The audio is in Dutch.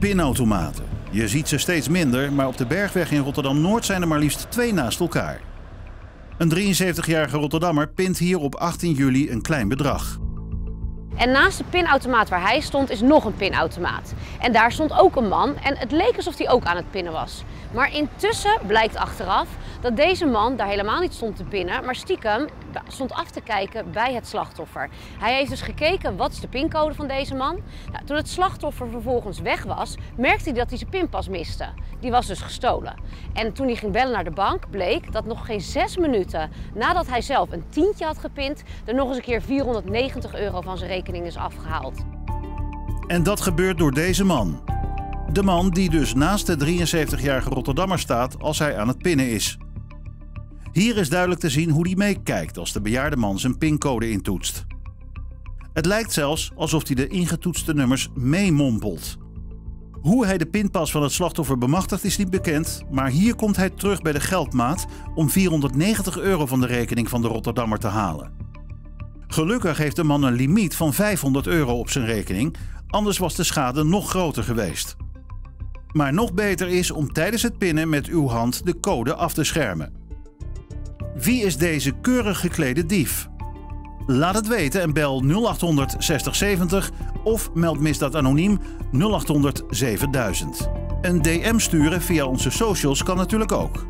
Pinautomaten. Je ziet ze steeds minder, maar op de Bergweg in Rotterdam-Noord zijn er maar liefst twee naast elkaar. Een 73-jarige Rotterdammer pint hier op 18 juli een klein bedrag. En naast de pinautomaat waar hij stond is nog een pinautomaat. En daar stond ook een man en het leek alsof hij ook aan het pinnen was. Maar intussen blijkt achteraf dat deze man daar helemaal niet stond te pinnen, maar stiekem stond af te kijken bij het slachtoffer. Hij heeft dus gekeken wat is de pincode van deze man. Nou, toen het slachtoffer vervolgens weg was, merkte hij dat hij zijn pinpas miste. Die was dus gestolen. En toen hij ging bellen naar de bank, bleek dat nog geen zes minuten nadat hij zelf een tientje had gepind, er nog eens een keer 490 euro van zijn rekening is afgehaald. En dat gebeurt door deze man. De man die dus naast de 73-jarige Rotterdammer staat als hij aan het pinnen is. Hier is duidelijk te zien hoe hij meekijkt als de bejaarde man zijn pincode intoetst. Het lijkt zelfs alsof hij de ingetoetste nummers meemompelt. Hoe hij de pinpas van het slachtoffer bemachtigt is niet bekend, maar hier komt hij terug bij de geldmaat om 490 euro van de rekening van de Rotterdammer te halen. Gelukkig heeft de man een limiet van 500 euro op zijn rekening, anders was de schade nog groter geweest. Maar nog beter is om tijdens het pinnen met uw hand de code af te schermen. Wie is deze keurig geklede dief? Laat het weten en bel 0800 6070 of meld misdaad anoniem 0800 7000. Een DM sturen via onze socials kan natuurlijk ook.